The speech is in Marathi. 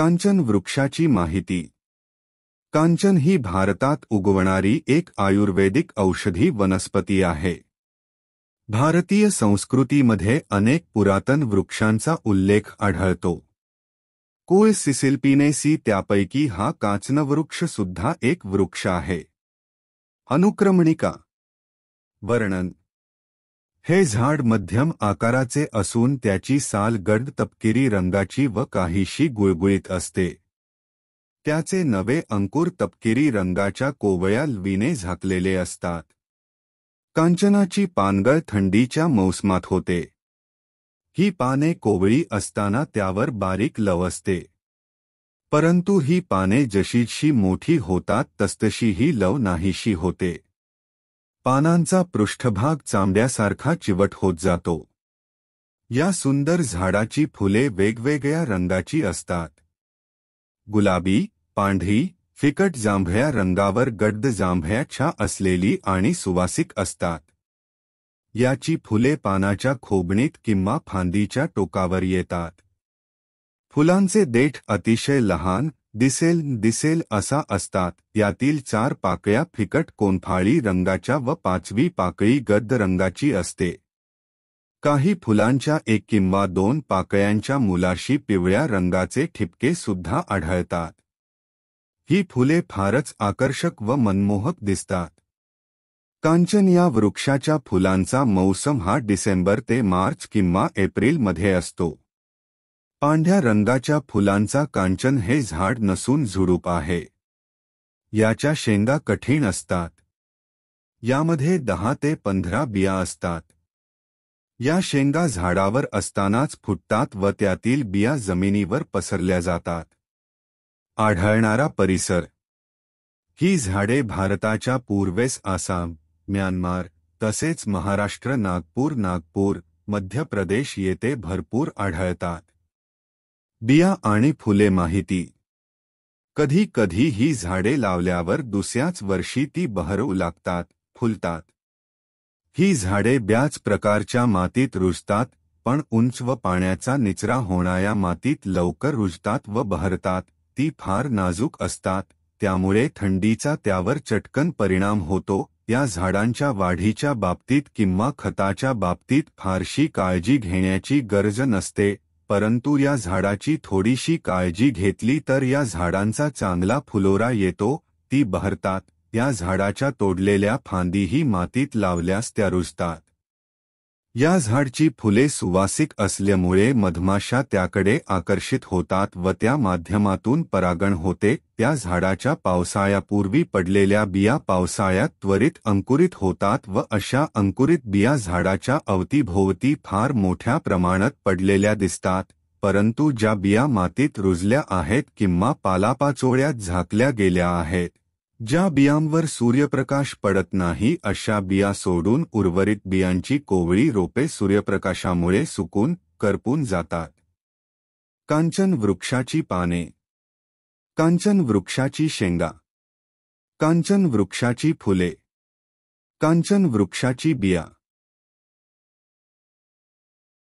कांचन वृक्षाची माहिती. कांचन ही भारतात उगवणारी एक आयुर्वेदिक औषधी वनस्पती आहे. भारतीय संस्कृतीमध्ये अनेक पुरातन वृक्षांचा उल्लेख आढळतो. कुळ सिसिल्पिनेसी त्यापैकी हा काचनवृक्ष सुद्धा एक वृक्ष आहे. अनुक्रमणिका. वर्णन. हे झाड मध्यम आकाराचे असून त्याची साल गड तपकिरी रंगाची व काहीशी गुळगुळीत असते. त्याचे नवे अंकुर तपकिरी रंगाच्या कोवळ्या लवीने झाकलेले असतात. कांचनाची पानगळ थंडीच्या मौसमात होते. ही पाने कोवळी असताना त्यावर बारीक लव असते. परंतु ही पाने जशीशी मोठी होतात तसतशी ही लव नाहीशी होते. पानांचा पृष्ठभाग चांबड्यासारखा चिवट होत जातो. या सुंदर झाडाची फुले वेगवेगळ्या रंगाची असतात. गुलाबी पांढरी फिकट जांभळ्या रंगावर गड्ड जांभळ्या छा असलेली आणि सुवासिक असतात. याची फुले पानाच्या खोबणीत किंवा फांदीच्या टोकावर येतात. फुलांचे देठ अतिशय लहान दिसेल दिसेल असा असतात. यातील चार पाकळ्या फिकट कोनफाळी रंगाच्या व पाचवी पाकळी गद्द रंगाची असते. काही फुलांच्या एक किंवा दोन पाकळ्यांच्या मुलाशी पिवळ्या रंगाचे ठिपके सुद्धा आढळतात. ही फुले फारच आकर्षक व मनमोहक दिसतात. कांचन या वृक्षाच्या फुलांचा मौसम हा डिसेंबर ते मार्च किंवा एप्रिलमध्ये असतो. पांढ्या रंगाच्या फुलांचा कांचन हे झाड नसून झुडूप आहे. याच्या शेंगा कठीण असतात. यामध्ये दहा ते पंधरा बिया असतात. या शेंगा झाडावर असतानाच फुटतात व त्यातील बिया जमिनीवर पसरल्या जातात. आढळणारा परिसर. ही झाडे भारताच्या पूर्वेस आसाम म्यानमार तसेच महाराष्ट्र नागपूर नागपूर मध्य प्रदेश येथे भरपूर आढळतात. बिया आणि फुले माहिती. कधी कधी ही झाडे लावल्यावर दुसऱ्याच वर्षी ती बहरू लागतात फुलतात. ही झाडे ब्याच प्रकारच्या मातीत रुजतात पण उंच व पाण्याचा निचरा होणाऱ्या मातीत लवकर रुजतात व बहरतात ती फार नाजूक असतात त्यामुळे थंडीचा त्यावर चटकन परिणाम होतो या झाडांच्या वाढीच्या बाबतीत किंवा खताच्या बाबतीत फारशी काळजी घेण्याची गरज नसते परंतु या झाडाची थोडीशी काळजी घेतली तर या झाडांचा चांगला फुलोरा येतो ती बहरतात या झाडाच्या तोडलेल्या फांदीही मातीत लावल्यास त्या रुजतात. या झाडची फुले सुवासिक असल्यामुळे मधमाशा त्याकडे आकर्षित होतात व त्या माध्यमातून परागण होते. त्या झाडाच्या पावसाळ्यापूर्वी पडलेल्या बिया पावसाळ्यात त्वरित अंकुरित होतात व अशा अंकुरित बिया झाडाच्या अवतीभोवती फार मोठ्या प्रमाणात पडलेल्या दिसतात. परंतु ज्या बिया मातीत रुजल्या आहेत किंवा पालापाचोळ्यात झाकल्या गेल्या आहेत ज्या बियांवर सूर्यप्रकाश पडत नाही अशा बिया सोडून उर्वरित बियांची कोवळी रोपे सूर्यप्रकाशामुळे सुकून करपून जातात. कांचन वृक्षाची पाने. कांचन वृक्षाची शेंगा. कांचन वृक्षाची फुले. कांचन वृक्षाची बिया.